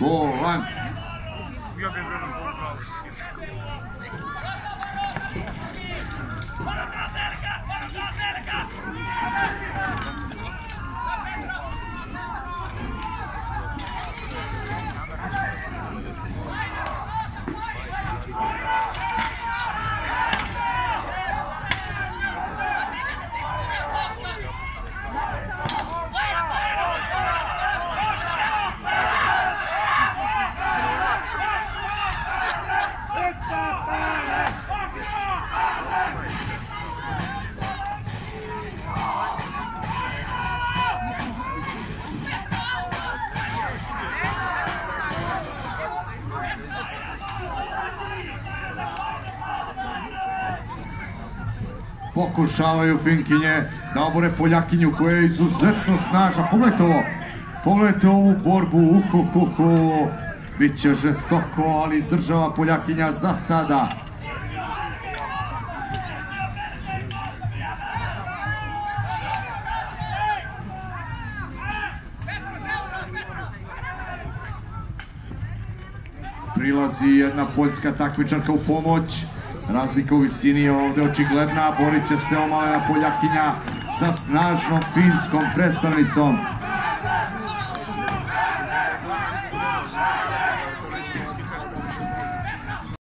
Boa. Para atrás, cerca! Para atrás, cerca! Pokušavaju Finkinje da obore Poljakinju koja je izuzetno snažna. Pogledajte ovo. Pogledajte ovu borbu. Uhuhuhu. Biće žestoko, ali izdržava Poljakinja za sada. Prilazi jedna poljska takmičarka u pomoć. Razlika u visini je ovde očigledna, borit će se omalena Poljakinja sa snažnom finskom predstavnicom. Thank you.